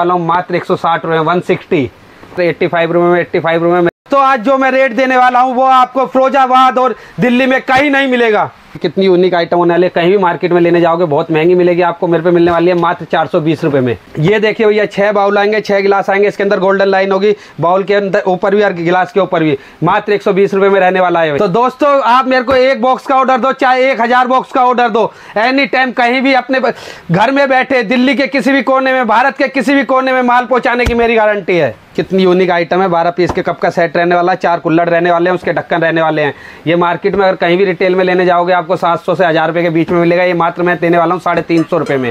वाला हूँ मात्र एक सौ साठ रुपये वन सिक्सटी तो एट्टी फाइव रुपए में एट्टी फाइव रुपये में तो आज जो मैं रेट देने वाला हूँ, वो आपको फिरोजाबाद और दिल्ली में कहीं नहीं मिलेगा। कितनी यूनिक आइटम होने वाले कहीं भी मार्केट में लेने जाओगे, बहुत महँगी मिलेगी आपको। मेरे पे मिलने वाली है मात्र चार सौ बीस रुपए में। ये देखिए भैया, छह बाउल आएँगे, छह गिलास आएँगे। इसके अंदर गोल्डन लाइन होगी, बाउल के अंदर ऊपर भी और गिलास के ऊपर भी। मात्र एक सौ बीस में रहने वाला है तो दोस्तों, आप मेरे को एक बॉक्स का ऑर्डर दो, चाहे एक हज़ार बॉक्स का ऑर्डर दो। एनी टाइम कहीं भी अपने घर में बैठे, दिल्ली के किसी भी कोने में, भारत के किसी भी कोने में माल पहुँचाने की मेरी गारंटी है। कितनी यूनिक आइटम है। बारह पीस के कप का सेट रहने वाला है, चार कुल्लड़ रहने वाले हैं, उसके ढक्कन रहने वाले हैं। ये मार्केट में अगर कहीं भी रिटेल में लेने जाओगे आपको सात सौ से हज़ार रुपए के बीच में मिलेगा। ये मात्र मैं देने वाला हूँ साढ़े तीन सौ रुपए में।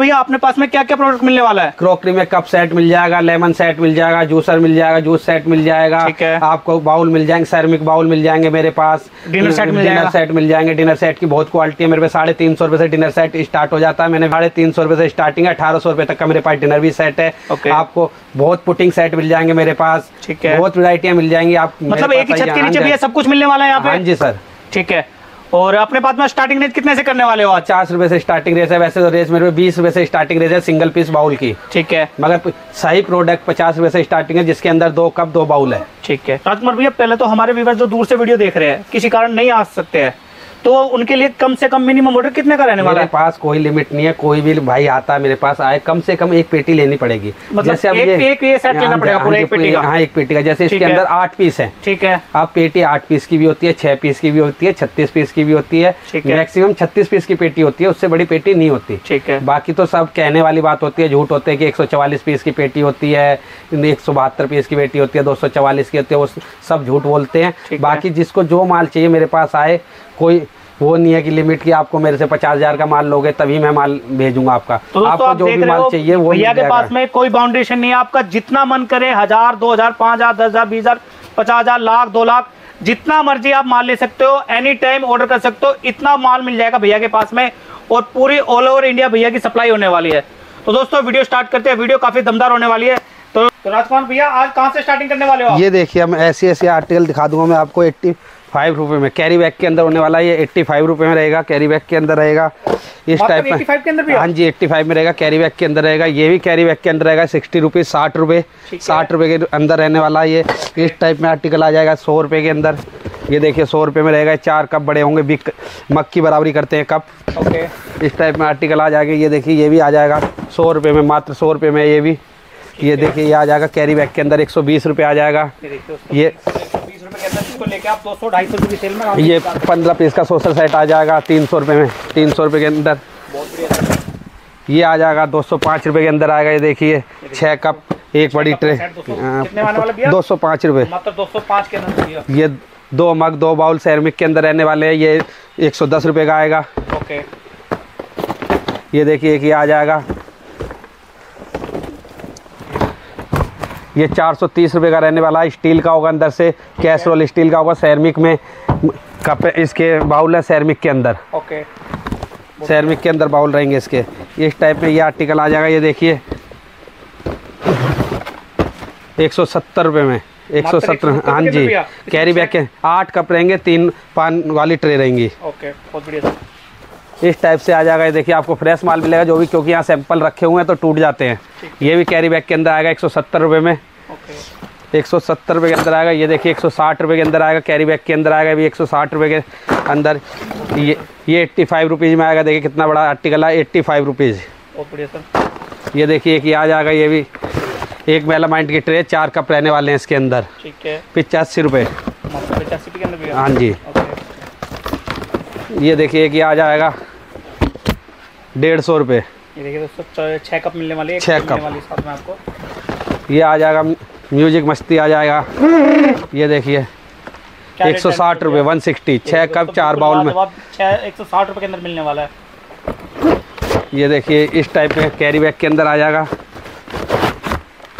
भैया अपने पास में क्या क्या प्रोडक्ट मिलने वाला है? क्रॉकरी में कप सेट मिल जाएगा लेमन सेट मिल जाएगा जूसर मिल जाएगा जूस सेट मिल जाएगा। ठीक है। आपको बाउल मिल जाएँगे सैरमिक बाउल मिल जाएँगे मेरे पास। डिनर सेट मिल डिनर जाएगा। सेट मिल जाएँगे। डिनर सेट की बहुत क्वालिटी है। मेरे पे साढ़े तीन सौ रुपए से डिनर सेट स्टार्ट हो जाता है। मैंने साढ़े तीन सौ रुपए से स्टार्टिंग है। अठारह सौ रुपए तक का मेरे पास डिनर भी सेट है। आपको बहुत पुटिंग सेट मिल जाएँगे मेरे पास। ठीक है। बहुत वरायटियाँ मिल जाएँगी। आप मतलब एक ही छत के नीचे हाँ। जी। सब कुछ मिलने वाला है यहाँ हाँ पे जी सर। ठीक है। और अपने पास में स्टार्टिंग रेट कितने से करने वाले हो पचास रुपए से स्टार्टिंग रेस है वैसे तो रेस मेरे बीस रुपए से स्टार्टिंग रेस है सिंगल पीस बाउल की। ठीक है। मगर सही प्रोडक्ट पचास रुपए से स्टार्टिंग है जिसके अंदर दो कप दो बाउल है। ठीक है। राजकुमार भैया पहले तो हमारे व्यूवर्स जो दूर से वीडियो देख रहे हैं किसी कारण नहीं आ सकते हैं। तो उनके लिए कम से कम मिनिमम ऑर्डर कितने का रहने वाला है? पास कोई लिमिट नहीं है कोई भी भाई आता है मेरे पास आए कम से कम एक पेटी लेनी पड़ेगी। मतलब अब एक- एक ये सेट लेना हाँ, पड़ेगा पूरा हाँ, एक पेटी का? हाँ एक पेटी का। जैसे इसके अंदर आठ पीस है। ठीक है। आप पेटी आठ पीस की भी होती है छह पीस की भी होती है छत्तीस पीस की भी होती है। मैक्सिमम छत्तीस पीस की पेटी होती है उससे बड़ी पेटी नहीं होती। ठीक है। बाकी तो सब कहने वाली बात होती है झूठ होते हैं कि 144 पीस की पेटी होती है एक सौ बहत्तर पीस की पेटी होती है 244 की होती है वो सब झूठ बोलते हैं। बाकी जिसको जो माल चाहिए मेरे पास आए कोई वो नहीं है कि लिमिट की आपको मेरे से पचास हज़ार का माल लोगे तभी मैं माल भेजूँगा आपका। तो दोस्तों आपको आप जो भी माल चाहिए वो भैया के पास में कोई बाउंडेशन नहीं है आपका। जितना मन करे हज़ार दो हज़ार पाँच हज़ार दस हज़ार बीस हज़ार पचास हज़ार लाख दो लाख जितना मर्ज़ी आप माल ले सकते हो एनी टाइम ऑर्डर कर सकते हो इतना माल मिल जाएगा भैया के पास में और पूरी ऑल ओवर इंडिया भैया की सप्लाई होने वाली है। तो दोस्तों वीडियो स्टार्ट करते हैं। वीडियो काफ़ी दमदार होने वाली है। तो, तो राजकुमार भैया आज कहाँ से स्टार्टिंग करने वाले हो ये देखिए हम ऐसे ऐसे आर्टिकल दिखा दूँगा मैं आपको एट्टी फाइव रुपये में। कैरी बैग के अंदर होने वाला है ये एट्टी फाइव रुपये में रहेगा कैरी बैग के अंदर रहेगा। इस टाइप 85 के अंदर भी में हाँ जी एट्टी फाइव में रहेगा कैरी बैग के अंदर रहेगा। ये भी कैरी बैग के अंदर रहेगा सिक्सटी रुपीज़ साठ रुपये साठ रुपये के अंदर रहने वाला है ये। इस टाइप में आर्टिकल आ जाएगा सौ रुपये के अंदर। ये देखिए सौ रुपये में रहेगा चार कप बड़े होंगे बिक मग की बराबरी करते हैं कप ओके इस टाइप में आर्टिकल आ जाएगा ये देखिए ये भी आ जाएगा। सौ रुपये में मात्र सौ रुपये में ये भी। ये देखिए ये आ जाएगा कैरी बैग के अंदर एक सौ बीस रुपये आ जाएगा। ये ये 120 रुपए के अंदर इसको लेके आप? 200 250 रुपए की सेल में आराम से ये पंद्रह पीस का सोशल सेट आ जाएगा तीन सौ रुपये में तीन सौ रुपये के अंदर। हैं। ये आ जाएगा दो सौ पाँच रुपये के अंदर आएगा ये देखिए छः कप एक बड़ी ट्रे सेट 200 कितने वाले वाला दो सौ पाँच रुपये मात्र 205 के अंदर ये दो मग दो बाउल सैरमिक के अंदर रहने वाले हैं ये एक सौ दस रुपये का आएगा। ओके। ये देखिए एक ये आ जाएगा। ये चार सौ का रहने वाला है। स्टील का होगा अंदर से कैसरोल स्टील का होगा सैरमिक में। कप इसके बाउल है सैरमिक के अंदर। ओके। सैरमिक के अंदर बाउल रहेंगे इसके। इस टाइप में ये आर्टिकल आ जाएगा ये देखिए। एक सौ सत्तर रुपये में एक सौ सत्तर हाँ जी। कैरी बैग के आठ कप रहेंगे तीन पान वाली ट्रे रहेंगी। ओके बहुत बढ़िया इस टाइप से आ जाएगा। ये देखिए आपको फ्रेश माल मिलेगा जो भी क्योंकि यहाँ सैंपल रखे हुए हैं तो टूट जाते हैं। ये भी कैरी बैग के अंदर आएगा एक सौ में। ओके। एक सौ सत्तर रुपये के अंदर आएगा। ये देखिए एक सौ साठ रुपये के अंदर आएगा। कैरी बैग के अंदर आएगा भी एक सौ साठ रुपये के अंदर। ये ये एट्टी फाइव रुपीज़ में आएगा। देखिए कितना बड़ा आर्टिकल है एट्टी फाइव रुपीज़ ये देखिए एक ये आ जाएगा ये भी एक मेला माइंड की ट्रे चार कप रहने वाले हैं इसके अंदर। ठीक है। पिचासी रुपये हाँ। जी। ये देखिए एक ये आ जाएगा। डेढ़ सौ रुपये। ये देखिए दोस्तों च- कप मिलने वाली है एक कप। वाली साथ में आपको। ये आ जाएगा म्यूज़िक मस्ती आ जाएगा। ये देखिए एक सौ साठ रुपये वन सिक्सटी छः कप चार बाउल में। छः एक सौ साठ रुपए के अंदर मिलने वाला है। ये देखिए इस टाइप में कैरी बैग के अंदर आ जाएगा।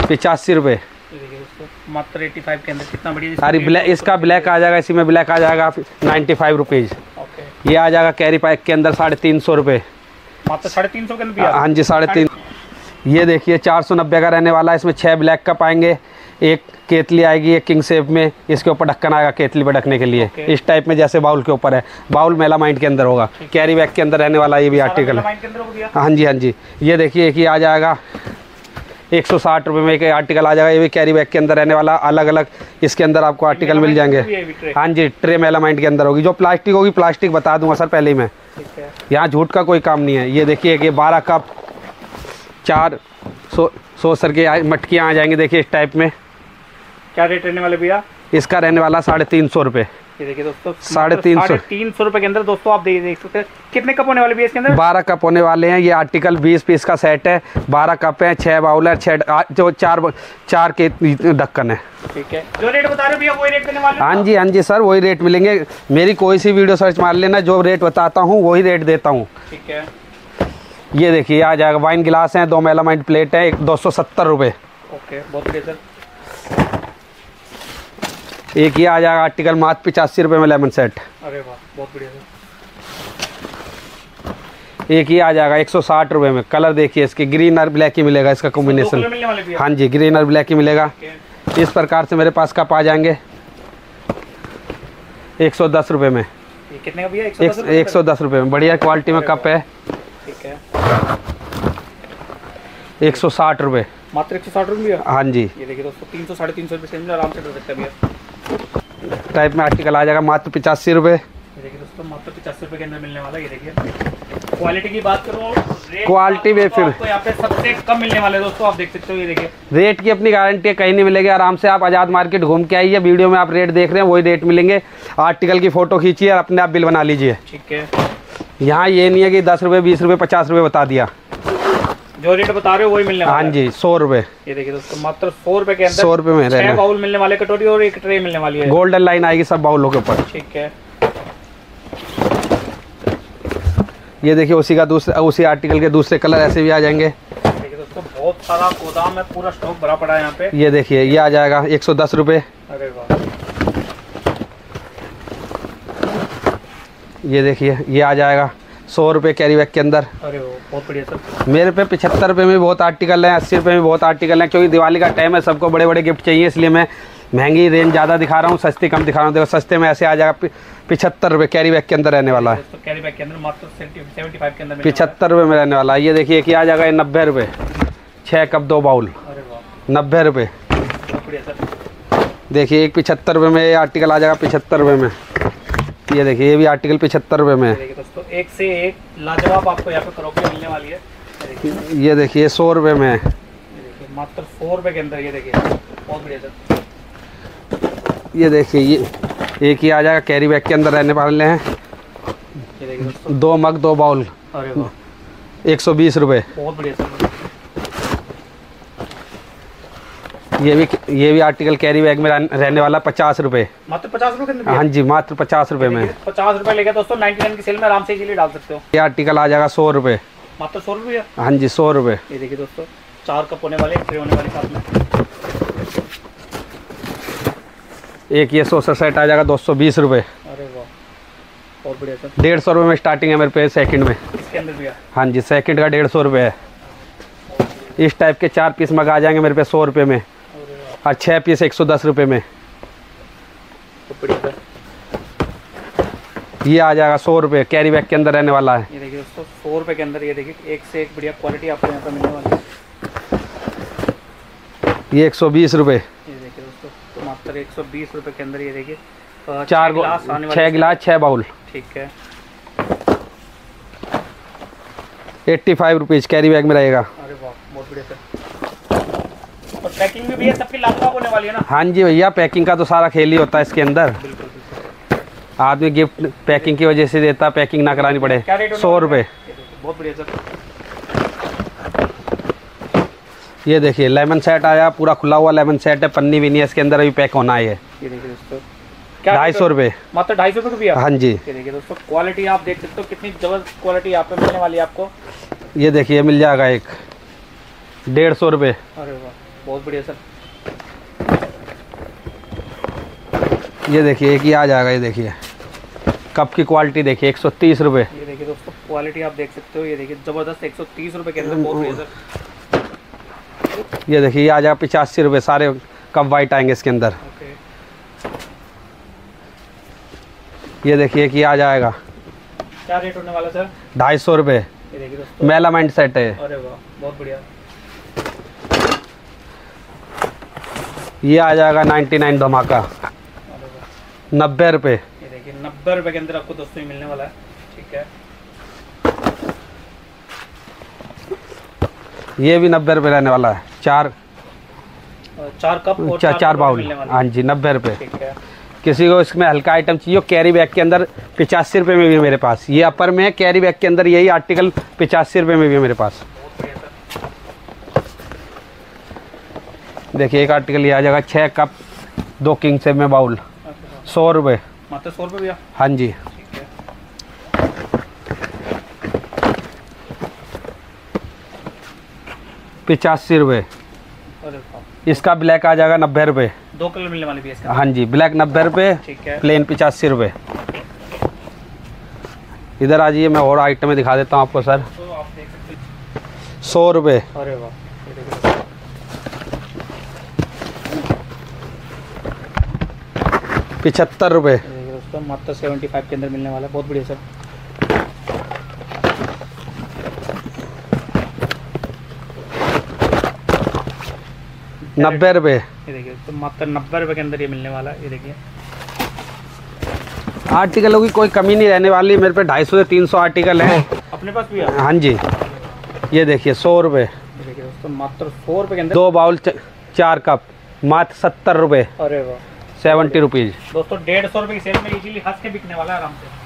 पिचासी रुपये। ये देखिए दोस्तों मात्र एटी फाइव के अंदर कितना बढ़िया अरे ब्लैक इसका ब्लैक आ जाएगा इसी में ब्लैक आ जाएगा नाइन्टी फाइव रुपीज़ ये आ जाएगा कैरी पैक के अंदर साढ़े तीन सौ रुपये। मात्र साढ़े तीन सौ के अंदर हाँ। जी साढ़े तीन ये देखिए चार सौ नब्बे का रहने वाला है। इसमें छः ब्लैक कप आएँगे। एक केतली आएगी एक किंग सेप में। इसके ऊपर ढक्कन आएगा केतली पर ढकने के लिए। Okay. इस टाइप में जैसे बाउल के ऊपर है। बाउल मेला माइंड के अंदर होगा। कैरी बैग के अंदर रहने वाला ये भी आर्टिकल है। हाँ जी हाँ जी। ये देखिए एक ही आ जाएगा। एक सौ साठ रुपये में एक आर्टिकल आ जाएगा ये भी कैरी बैग के अंदर रहने वाला अलग अलग इसके अंदर आपको आर्टिकल मिल जाएँगे। हाँ जी ट्रे मेलामाइंड के अंदर होगी। जो प्लास्टिक होगी प्लास्टिक बता दूँगा सर पहले ही मैं। यहाँ झूठ का कोई काम नहीं है। ये देखिए कि बारह कप चार सो सौ सर के मटकियाँ आ जाएँगी देखिए इस टाइप में। क्या रेट रहने वाले भैया? इसका रहने वाला साढ़े तीन सौ रुपये ये देखिए दोस्तों साढ़े तीन सौ। तीन सौ रुपए के अंदर दोस्तों आप देख सकते हैं। कितने कप होने वाले भैया इसके अंदर? बारह कप होने वाले हैं। ये आर्टिकल बीस पीस का सेट है। बारह कप है छः बाउल है छः आ- जो चार चार के ढक्कन है। ठीक है। जो रेट बता रहे हो भैया वही रेट देने वाले हाँ? जी हाँ जी सर वही रेट मिलेंगे। मेरी कोई सी वीडियो सर्च मार लेना जो रेट बताता हूँ वही रेट देता हूँ। ठीक है। ये देखिए आ जाएगा। वाइन गिलास है दो मेलामाइंड प्लेट है एक दो सौ सत्तर रुपये ओके बहुत सर। एक ये आ जाएगा आर्टिकल मात्र पिचासी रुपये में लेमन सेट अरे वाह बहुत बढ़िया एक ये आ जाएगा एक सौ साठ रुपये में। कलर देखिए इसकी ग्रीन और ब्लैक ही मिलेगा इसका कॉम्बिनेशन हाँ। जी ग्रीन और ब्लैक ही मिलेगा। इस प्रकार से मेरे पास कप आ जाएँगे। एक सौ दस रुपये में। कितने का भैया? एक सौ दस रुपये में बढ़िया क्वालिटी में कप है। ठीक है। एक सौ साठ रुपये मात्र एक सौ साठ रुपये हाँ जी। ये देखिए दोस्तों तीन सौ साढ़े तीन सौ रुपये आराम से कर सकते हैं भैया। टाइप में आर्टिकल आ जाएगा मात्र पिचासी रुपये देखिए दोस्तों मात्र पचास रुपए के अंदर मिलने वाला है, ये देखिए। क्वालिटी की बात करूँ क्वालिटी में तो फिर- यहाँ पे सबसे कम मिलने वाले दोस्तों आप देख सकते हो ये देखिए। रेट की अपनी गारंटी है कहीं नहीं मिलेगी। आराम से आप आज़ाद मार्केट घूम के आइए वीडियो में आप रेट देख रहे हैं वही रेट मिलेंगे। आर्टिकल की फ़ोटो खींचिए और अपने आप बिल बना लीजिए। ठीक है। यहाँ ये नहीं है कि दस रुपये बीस रुपये पचास रुपये बता दिया। जो रेट बता रहे हो वही मिलने हाँ जी सौ रुपये ये देखिए दोस्तों मात्र सौ रुपए के अंदर सौ रुपये में छह बाउल मिलने वाले कटोरी और एक ट्रे मिलने वाली है। गोल्डन लाइन आएगी सब बाउलों के ऊपर। ठीक है। ये देखिए उसी का दूसरा उसी आर्टिकल के दूसरे कलर ऐसे भी आ जाएँगे। देखिए दोस्तों बहुत सारा गोदाम है पूरा स्टॉक भरा पड़ा है यहाँ पे। ये देखिए ये आ जाएगा एक सौ दस रुपये ये देखिए ये आ जाएगा। सौ रुपये कैरी बैग के अंदर। अरे बहुत बढ़िया सर। मेरे पे पचहत्तर रुपये में बहुत आर्टिकल हैं अस्सी रुपये में बहुत आर्टिकल हैं क्योंकि दिवाली का टाइम है सबको बड़े बड़े गिफ्ट चाहिए इसलिए मैं महँगी रेंज ज़्यादा दिखा रहा हूँ सस्ती कम दिखा रहा हूँ। देखो सस्ते में ऐसे आ जाएगा पिछहत्तर रुपये कैरी बैग के अंदर रहने वाला है। कैरी बैग के अंदर मात्र के अंदर पिछहत्तर रुपये में रहने वाला है। ये देखिए कि आ जाएगा ये नब्बे रुपये छः कप दो बाउल। नब्बे रुपये। देखिए एक पिछहत्तर रुपये में ये आर्टिकल आ जाएगा पिछहत्तर रुपये में। ये देखिए ये भी आर्टिकल पिछहत्तर रुपये में दोस्तों एक से एक लाजवाब आपको यहाँ पे करोगे मिलने वाली है। ये देखिए। सौ रुपये में। है मात्र सौ रुपये के अंदर ये देखिए बहुत बढ़िया सर। ये देखिए ये एक ही आ जाएगा कैरी बैग के अंदर रहने वाले हैं। ये देखिए दो मग दो बाउल। अरे वाह। एक सौ बीस रुपये बहुत बढ़िया सर। ये भी ये भी आर्टिकल कैरी बैग में रहने वाला पचास रुपये मात्र पचास रुपए के अंदर हाँ? जी मात्र पचास रुपये में। पचास रुपए लेके दोस्तों नाइनटी नाइन की सेल में आराम से इजीली डाल सकते हो। ये आर्टिकल आ जाएगा सौ रुपये मात्र सौ रुपये हाँ जी सौ रुपये ये देखिए दोस्तों चार कप होने वाले ट्रे होने वाले साथ में। एक ये सौ सेट आ जाएगा दो सौ बीस रुपये अरे वाह बहुत बढ़िया सर। डेढ़ सौ रुपये में स्टार्टिंग है मेरे पे सेकंड में। इसके अंदर भी हाँ। जी सेकंड का डेढ़ सौ रुपये है। इस टाइप के चार पीस मग आ जाएँगे मेरे पे सौ रुपये में। और छः पीस एक सौ दस रुपये में। ये आ जाएगा सौ रुपये कैरी बैग के अंदर रहने वाला है। ये देखिए दोस्तों सौ रुपए के अंदर ये देखिए एक से एक बढ़िया क्वालिटी आपको यहाँ पे मिलने वाली है। ये एक सौ बीस रुपये ये देखिए दोस्तों तो मात्र एक सौ बीस रुपये के अंदर ये देखिए चार गिलास छः गिलास छः बाउल। ठीक है। Eighty five rupees carry bag में रहेगा। अरे वाह बहुत बढ़िया सर। पैकिंग भी ये सबकी लाजवाब होने वाली है ना? हाँ जी भैया पैकिंग का तो सारा खेल ही होता है इसके अंदर। आदमी गिफ्ट पैकिंग की वजह से देता पैकिंग ना करानी पड़े। सौ? रुपये ये देखिए, बहुत बढ़िया सर। ये देखिए लेमन सेट आया पूरा खुला हुआ लेमन सेट है पन्नी भी नहीं है इसके अंदर अभी पैक होना है ढाई सौ रुपये मात्र ढाई सौ रुपये? है हाँ जी देखिए दोस्तों क्वालिटी आप देख सकते हो कितनी ज़बरदस्त क्वालिटी यहाँ पे मिलने वाली है आपको। ये देखिए मिल जाएगा एक। डेढ़ सौ रुपये अरे वाह। बहुत बढ़िया सर। ये देखिए एक ही आ जाएगा ये देखिए। कप की क्वालिटी देखिए एक सौ तीस रुपये ये देखिए दोस्तों क्वालिटी आप देख सकते हो ये देखिए ज़बरदस्त एक सौ तीस रुपये के अंदर बहुत बढ़िया सर। ये देखिए ये आ जाएगा पिचासी रुपये सारे कप वाइट आएँगे इसके अंदर। ये देखिए कि आ जाएगा। क्या रेट होने वाला सर? ढाई सौ रुपये मेलामेंट सेट है अरे वाह बहुत बढ़िया। ये आ जाएगा नाइन्टी नाइन धमाका। नब्बे रुपये देखिए नब्बे रुपए के अंदर आपको दोस्तों मिलने वाला है। ठीक है। ये भी नब्बे रुपये रहने वाला है। चार। चार कप और चार चार बाउल। हाँ। जी नब्बे रुपये किसी को इसमें हल्का आइटम चाहिए कैरी बैग के अंदर पिचासी रुपये में भी है मेरे पास। ये अपर में है कैरी बैग के अंदर यही आर्टिकल पिचासी रुपये में भी है मेरे पास बहुत बढ़िया सर देखिए एक आर्टिकल ये आ जाएगा छः कप दो किंग से में बाउल सौ रुपये मात्र सौ रुपये भैया? हाँ जी। पिचासी रुपये इसका ब्लैक आ जाएगा नब्बे रुपये दो कलर मिलने वाले भी इसका। हाँ जी ब्लैक नब्बे रुपये प्लेन पिचासी रुपये इधर आ जाइए मैं और आइटमें दिखा देता हूँ आपको सर तो सकते सौ रुपये अरे वाह ये देखिए दोस्तों, पिछहत्तर रुपये दोस्तों मात्र सेवेंटी फाइव के अंदर मिलने वाला है। बहुत बढ़िया सर। नब्बे रुपये ये देखिए तो मात्र नब्बे रुपए के अंदर ये मिलने वाला है। ये देखिए। आर्टिकलों की कोई कमी नहीं रहने वाली। मेरे पे ढाई सौ से तीन सौ आर्टिकल हैं। अपने पास भी है? हाँ जी। ये देखिए सौ रुपये देखिए दोस्तों मात्र सौ रुपए के अंदर दो बाउल चार कप। मात्र सत्तर रुपये अरे वाह। Seventy rupees. दोस्तों डेढ़ सौ रुपए की सेल में इजीली हंस के बिकने वाला आराम से।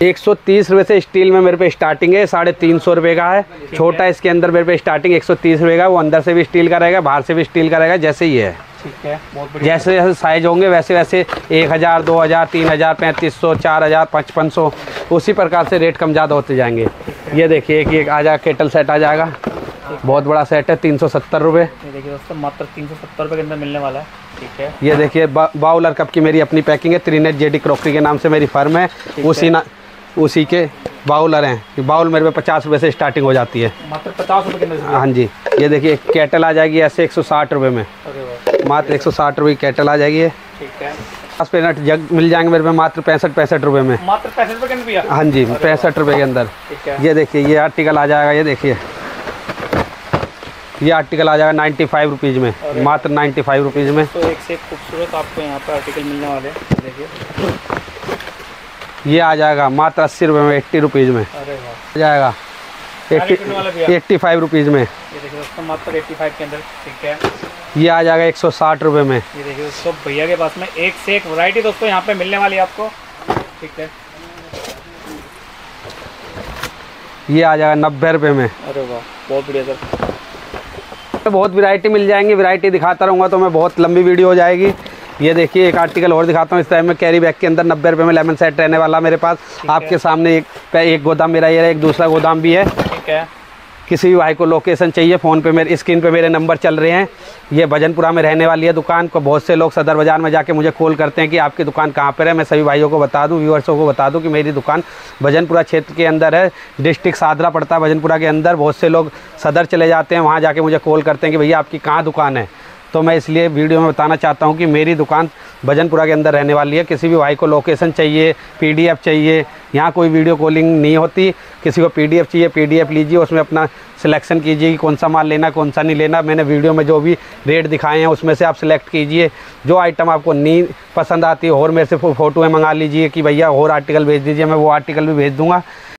एक सौ तीस रुपये से स्टील में मेरे पे स्टार्टिंग है साढ़े तीन सौ रुपये का है। छोटा इसके अंदर मेरे पे स्टार्टिंग एक सौ तीस रुपये का वो अंदर से भी स्टील का रहेगा बाहर से भी स्टील का रहेगा जैसे ही है। ठीक है बहुत बढ़िया। जैसे जैसे साइज़ होंगे वैसे वैसे एक हज़ार दो हज़ार तीन हज़ार पैंतीस सौ चार हज़ार पचपन सौ उसी प्रकार से रेट कम ज़्यादा होते जाएँगे। ये देखिए एक एक आ जाएगा केटल सेट आ जाएगा। बहुत बड़ा सेट है तीन सौ सत्तर रुपये देखिए दोस्तों मात्र तीन सौ सत्तर रुपए के अंदर मिलने वाला है। ठीक है। ये देखिए बाउलर कप की मेरी अपनी पैकिंग है त्रिनेट जेडी क्रॉकरी के नाम से मेरी फर्म है। उसी ना उसी के बाउलर हैं। बाउल मेरे पे पचास रुपये से स्टार्टिंग हो जाती है। मात्र पचास रुपये के अंदर हाँ जी ये देखिए कैटल आ जाएगी ऐसे एक सौ साठ रुपये में। मात्र एक सौ साठ रुपये की कैटल आ जाएगी ठीक है। दस पेनट जग मिल जाएँगे मेरे पे मात्र पैंसठ पैंसठ रुपये में। मात्र पैंसठ रुपए के अंदर हाँ जी पैंसठ रुपये के अंदर। ये देखिए ये आर्टिकल आ जाएगा ये देखिए। ये आर्टिकल आ जाएगा नाइन्टी फाइव रुपीज़ में मात्र नाइन्टी फाइव रुपीज़ में। तो एक से खूबसूरत आपको यहाँ पे आर्टिकल मिलने वाले हैं देखिए। ये आ जाएगा मात्र अस्सी रुपये में एट्टी रुपीज़ में। आ जाएगा? एट्टी फाइव रुपीज़ में। ये मात्र एट्टी फाइव के अंदर ठीक है। ये आ जाएगा एक सौ साठ रुपये में। ये देखिए दोस्तों भैया के पास में एक से एक वैरायटी दोस्तों यहाँ पे मिलने वाली है आपको। ठीक है। ये आ जाएगा नब्बे रुपये में। अरे वाह बहुत बढ़िया सर। बहुत वैरायटी मिल जाएँगी वैरायटी दिखाता रहूँगा तो मैं बहुत लंबी वीडियो हो जाएगी। ये देखिए एक आर्टिकल और दिखाता हूँ इस टाइम में कैरी बैग के अंदर नब्बे रुपये में लेमन सेट रहने वाला मेरे पास। आपके सामने एक एक गोदाम मेरा ये है एक दूसरा गोदाम भी है। ठीक है। किसी भी भाई को लोकेशन चाहिए फ़ोन पे मेरे स्क्रीन पे मेरे नंबर चल रहे हैं। ये भजनपुरा में रहने वाली है दुकान, को बहुत से लोग सदर बाज़ार में जाके मुझे कॉल करते हैं कि आपकी दुकान कहाँ पर है? मैं सभी भाइयों को बता दूँ व्यूअर्सों को बता दूँ कि मेरी दुकान भजनपुरा क्षेत्र के अंदर है। डिस्ट्रिक्ट सादरा पड़ता है भजनपुरा के अंदर। बहुत से लोग सदर चले जाते हैं, वहाँ जाके मुझे कॉल करते हैं कि भैया आपकी कहाँ दुकान है? तो मैं इसलिए वीडियो में बताना चाहता हूँ कि मेरी दुकान भजनपुरा के अंदर रहने वाली है। किसी भी भाई को लोकेशन चाहिए पीडीएफ चाहिए, यहाँ कोई वीडियो कॉलिंग नहीं होती। किसी को पीडीएफ चाहिए पीडीएफ लीजिए, उसमें अपना सिलेक्शन कीजिए कि कौन सा माल लेना, कौन सा नहीं लेना। मैंने वीडियो में जो भी रेट दिखाए हैं, उसमें से आप सिलेक्ट कीजिए। जो आइटम आपको नहीं पसंद आती है और मेरे से फोटोएँ मंगा लीजिए कि भैया और आर्टिकल भेज दीजिए, मैं वो आर्टिकल भी भेज दूँगा।